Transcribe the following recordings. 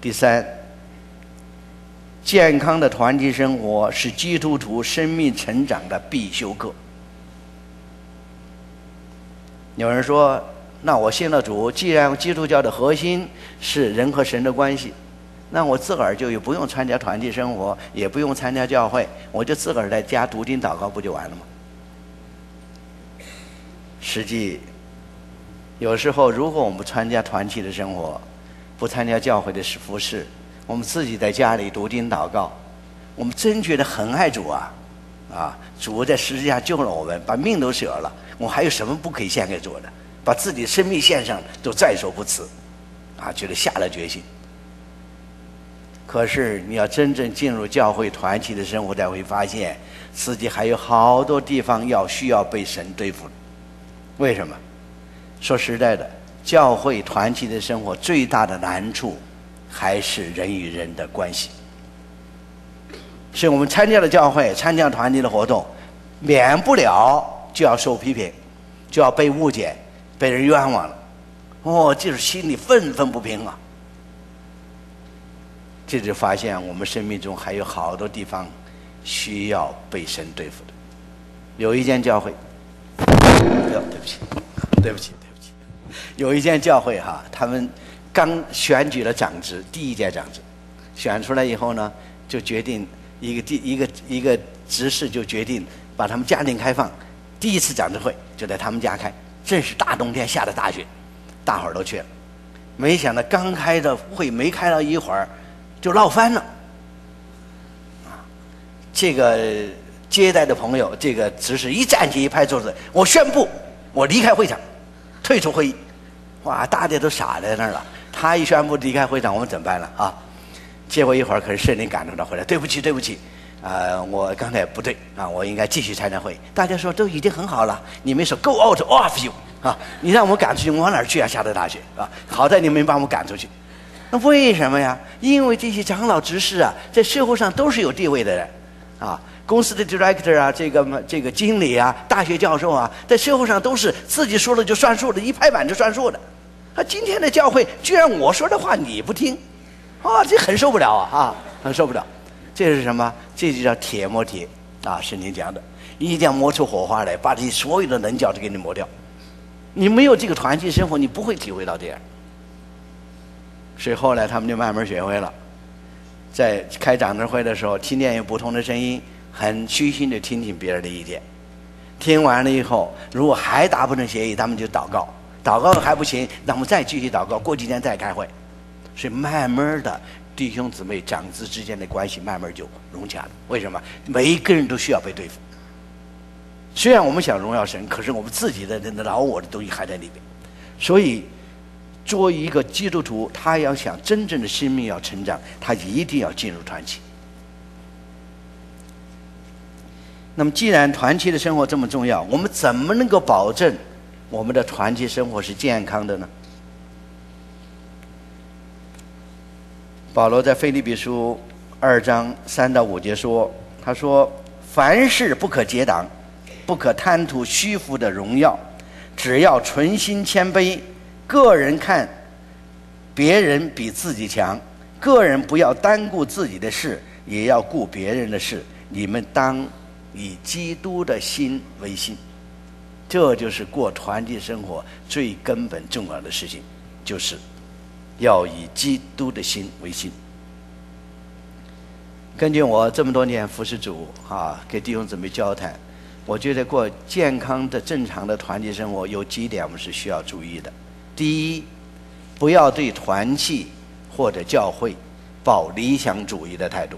第三，健康的团体生活是基督徒生命成长的必修课。有人说：“那我信了主，既然基督教的核心是人和神的关系，那我自个儿就也不用参加团体生活，也不用参加教会，我就自个儿在家读经祷告不就完了吗？”实际，有时候如果我们参加团体的生活，不参加教会的服侍，我们自己在家里读经祷告，我们真觉得很爱主啊！啊，主在十字架救了我们，把命都舍了，我还有什么不可以献给主的？把自己的生命献上，都在所不辞，啊，觉得下了决心。可是你要真正进入教会团体的生活，才会发现自己还有好多地方要需要被神对付。为什么？说实在的。教会团体的生活最大的难处，还是人与人的关系。所以我们参加了教会、参加团体的活动，免不了就要受批评，就要被误解、被人冤枉了。哦，就是心里愤愤不平啊！这就发现我们生命中还有好多地方需要被神对付的。有一间教会，对不起，对不起。有一间教会哈，他们刚选举了长子，第一届长子，选出来以后呢，就决定一个第一个一个执事就决定把他们家庭开放，第一次长子会就在他们家开，正是大冬天下的大雪，大伙儿都去了，没想到刚开的会没开到一会儿，就闹翻了，啊，这个接待的朋友，这个执事一站起一拍桌子，我宣布我离开会场，退出会议。哇！大家都傻在那儿了。他一宣布离开会场，我们怎么办了啊？结果一会儿，可是圣灵感动他回来。对不起，对不起，啊，我刚才不对啊，我应该继续参加会。大家说都已经很好了，你们说 Go out of you 啊！你让我们赶出去，我往哪儿去啊？下的大雪啊！好在你们把我赶出去。那为什么呀？因为这些长老执事啊，在社会上都是有地位的人啊。公司的 director 啊，这个，这个经理啊，大学教授啊，在社会上都是自己说了就算数的，一拍板就算数的。那今天的教会居然我说的话你不听，啊，这很受不了啊，啊，很受不了。这是什么？这就叫铁磨铁啊，圣经讲的，一定要磨出火花来，把你所有的棱角都给你磨掉。你没有这个团体生活，你不会体会到这样。所以后来他们就慢慢学会了，在开长子会的时候，听见有不同的声音。很虚心的听听别人的意见，听完了以后，如果还达不成协议，他们就祷告，祷告还不行，那我们再继续祷告，过几天再开会，所以慢慢的弟兄姊妹长子之间的关系慢慢就融洽了。为什么？每一个人都需要被对付。虽然我们想荣耀神，可是我们自己的那老我的东西还在里边。所以，作为一个基督徒，他要想真正的生命要成长，他一定要进入团体。那么，既然团契的生活这么重要，我们怎么能够保证我们的团契生活是健康的呢？保罗在腓立比书二章三到五节说：“他说，凡事不可结党，不可贪图虚浮的荣耀，只要存心谦卑，个人看别人比自己强，个人不要单顾自己的事，也要顾别人的事。你们当。”以基督的心为心，这就是过团体生活最根本重要的事情，就是要以基督的心为心。根据我这么多年服侍主啊，给弟兄姊妹交谈，我觉得过健康的、正常的团体生活有几点我们是需要注意的。第一，不要对团契或者教会抱理想主义的态度。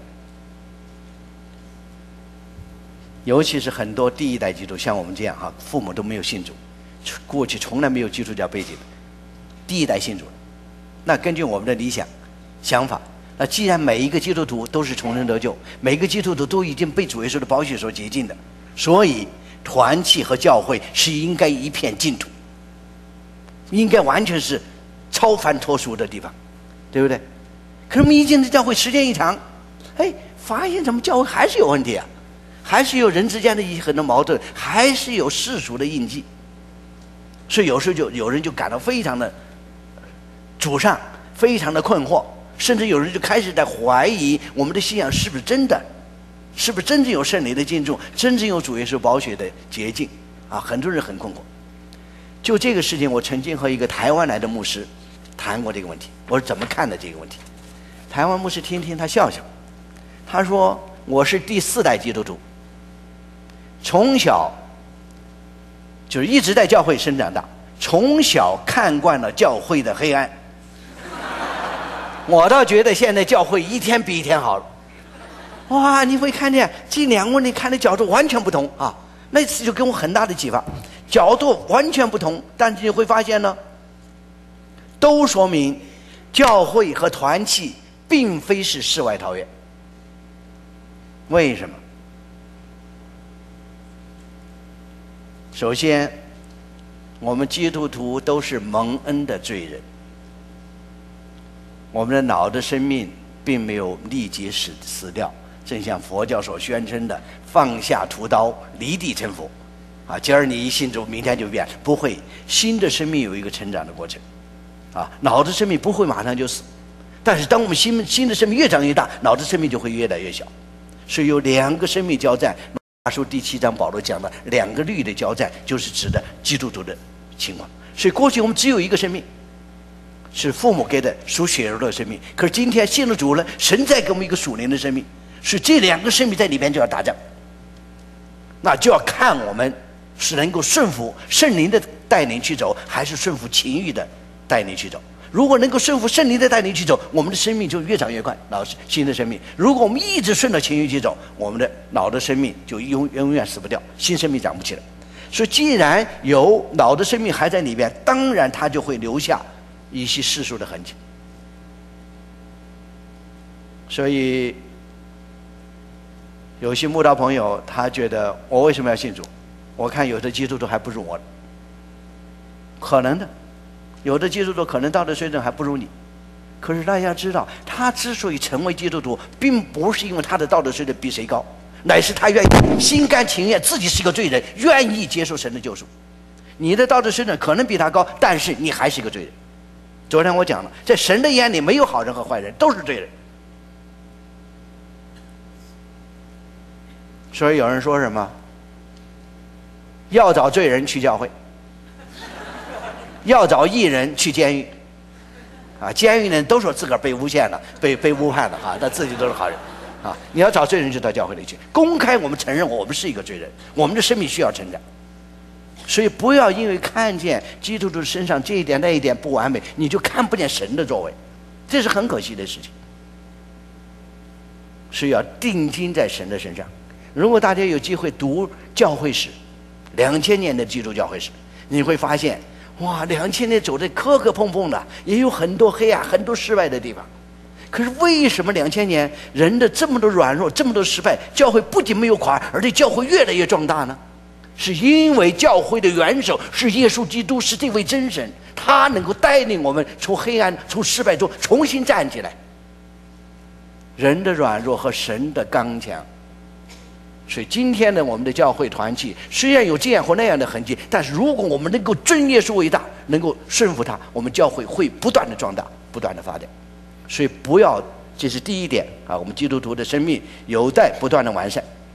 尤其是很多第一代基督像我们这样哈，父母都没有信主，过去从来没有基督教背景的，第一代信主，那根据我们的理想、想法，那既然每一个基督徒都是重生得救，每个基督徒都已经被主耶稣的宝血所洁净的，所以团契和教会是应该一片净土，应该完全是超凡脱俗的地方，对不对？可是我们一进这教会时间一长，哎，发现怎么教会还是有问题啊？还是有人之间的一些很多矛盾，还是有世俗的印记，所以有时候就有人就感到非常的沮丧，非常的困惑，甚至有人就开始在怀疑我们的信仰是不是真的，是不是真正有圣灵的进驻，真正有主耶稣宝血的洁净啊！很多人很困惑。就这个事情，我曾经和一个台湾来的牧师谈过这个问题，我是怎么看的这个问题？台湾牧师听听，他笑笑，他说：“我是第四代基督徒，从小就是一直在教会生长大，从小看惯了教会的黑暗。我倒觉得现在教会一天比一天好了。哇，你会看见这两个问题看的角度完全不同啊！那次就给我很大的启发，角度完全不同，但是你会发现呢，都说明教会和团契。”并非是世外桃源。为什么？首先，我们基督徒都是蒙恩的罪人，我们的脑的生命并没有立即死死掉，正像佛教所宣称的“放下屠刀，离地成佛”。啊，今儿你一信主，明天就变，不会。新的生命有一个成长的过程，啊，脑的生命不会马上就死。但是，当我们新新的生命越长越大，脑子生命就会越来越小。是有两个生命交战。马书第七章保罗讲的两个律的交战，就是指的基督徒的情况。所以过去我们只有一个生命，是父母给的属血肉的生命。可是今天信了主了，神在给我们一个属灵的生命，是这两个生命在里边就要打仗。那就要看我们是能够顺服圣灵的带领去走，还是顺服情欲的带领去走。如果能够顺服圣灵的带领去走，我们的生命就越长越快，老新的生命。如果我们一直顺着情绪去走，我们的老的生命就永永远死不掉，新生命长不起来。所以，既然有老的生命还在里边，当然它就会留下一些世俗的痕迹。所以，有些慕道朋友他觉得我为什么要信主？我看有的基督徒还不如我，可能的。有的基督徒可能道德水准还不如你，可是大家知道，他之所以成为基督徒，并不是因为他的道德水准比谁高，乃是他愿意心甘情愿自己是一个罪人，愿意接受神的救赎。你的道德水准可能比他高，但是你还是一个罪人。昨天我讲了，在神的眼里没有好人和坏人，都是罪人。所以有人说什么，要找罪人去教会。要找艺人去监狱，啊，监狱的人都说自个儿被诬陷了，被被误判了啊，他自己都是好人，啊，你要找罪人就到教会里去，公开我们承认我们是一个罪人，我们的生命需要成长，所以不要因为看见基督徒身上这一点那一点不完美，你就看不见神的作为，这是很可惜的事情，是要定睛在神的身上。如果大家有机会读教会史，两千年的基督教会史，你会发现。哇，两千年走的磕磕碰碰的，也有很多黑暗、很多失败的地方。可是为什么两千年人的这么多软弱、这么多失败，教会不仅没有垮，而且教会越来越壮大呢？是因为教会的元首是耶稣基督，是这位真神，他能够带领我们从黑暗、从失败中重新站起来。人的软弱和神的刚强。所以今天呢，我们的教会团契虽然有这样或那样的痕迹，但是如果我们能够尊耶稣为大，能够顺服他，我们教会会不断的壮大，不断的发展。所以不要，这是第一点啊，我们基督徒的生命有待不断的完善。